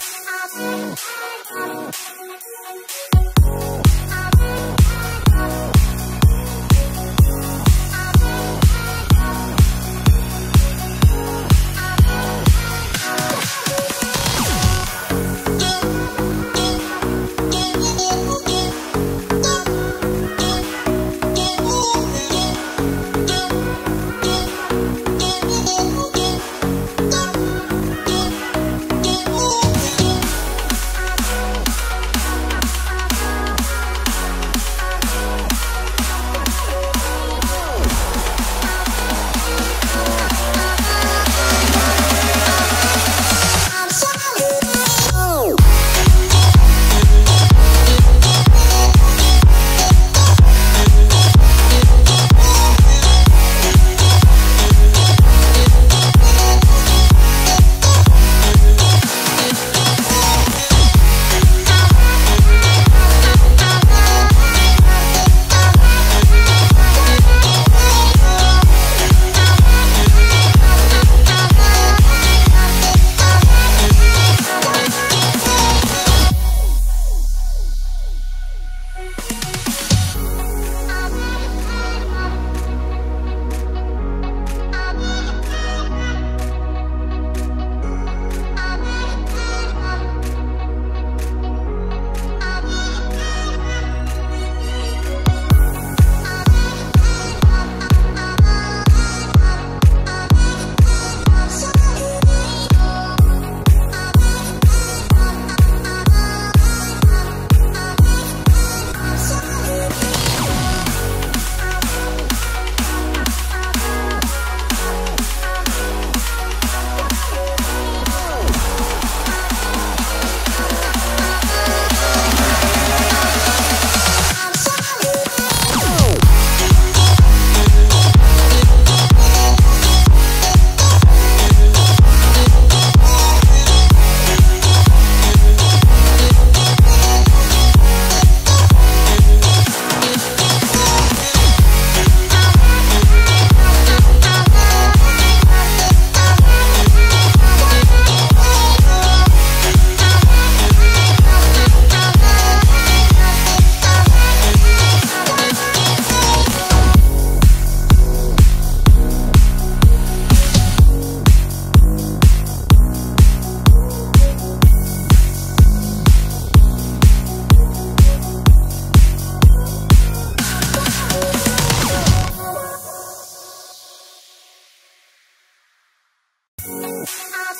I'm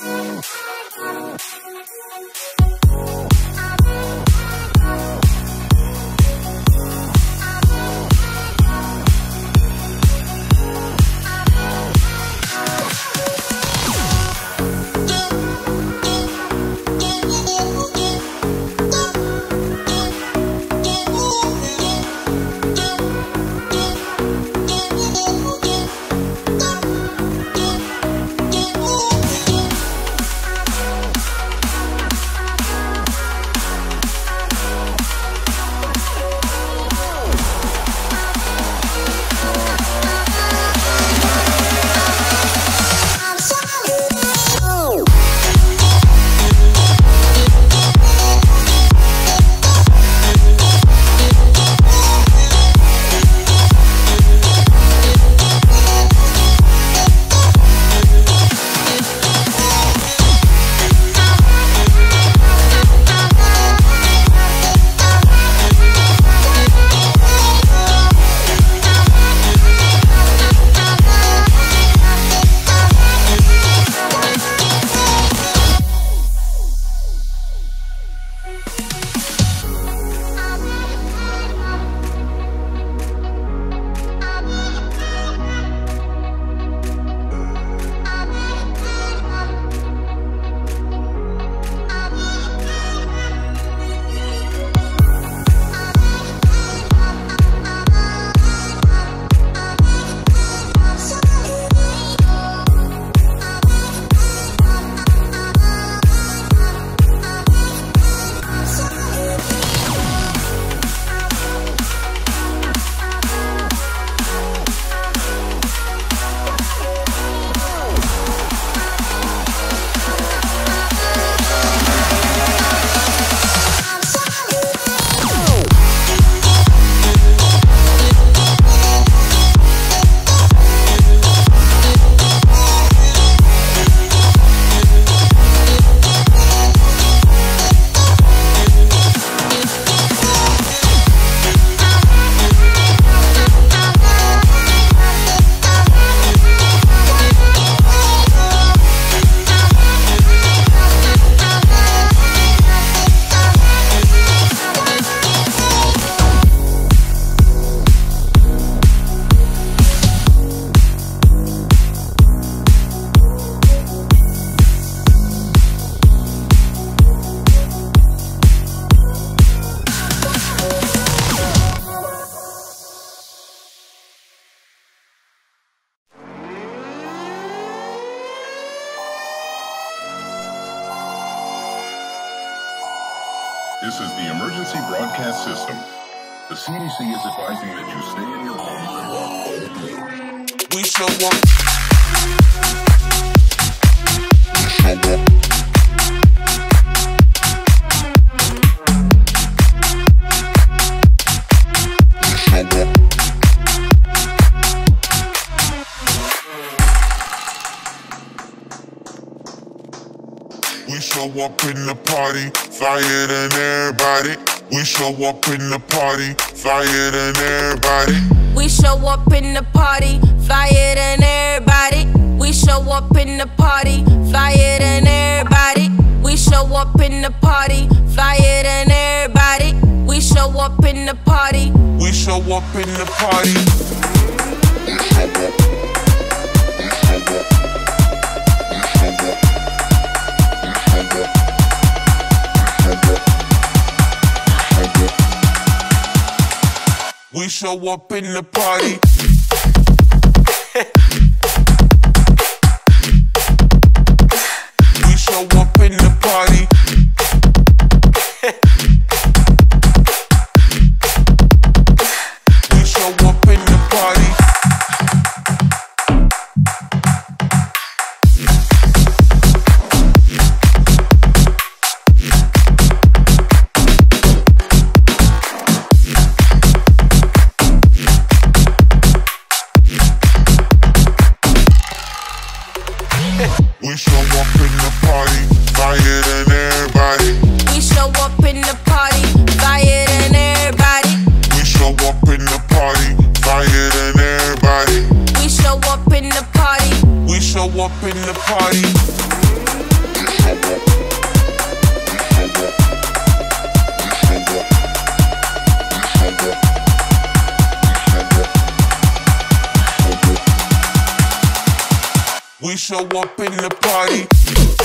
Thank you. This is the emergency broadcast system. The CDC is advising that you stay in your walk home. We shall up. We show up in the party, flyer than everybody. We show up in the party, flyer than everybody. We show up in the party, flyer than everybody. We show up in the party, flyer than everybody. We show up in the party, flyer than everybody. We show up in the party. We show up in the party. Show up in the party. show up in the party.